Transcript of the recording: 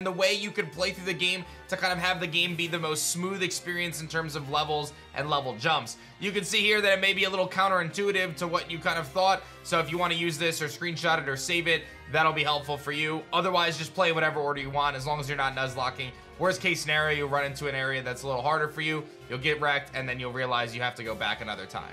And the way you could play through the game to kind of have the game be the most smooth experience in terms of levels and level jumps. You can see here that it may be a little counterintuitive to what you kind of thought, so if you want to use this or screenshot it or save it, that'll be helpful for you. Otherwise, just play whatever order you want as long as you're not nuzlocking. Worst case scenario, you run into an area that's a little harder for you, you'll get wrecked, and then you'll realize you have to go back another time.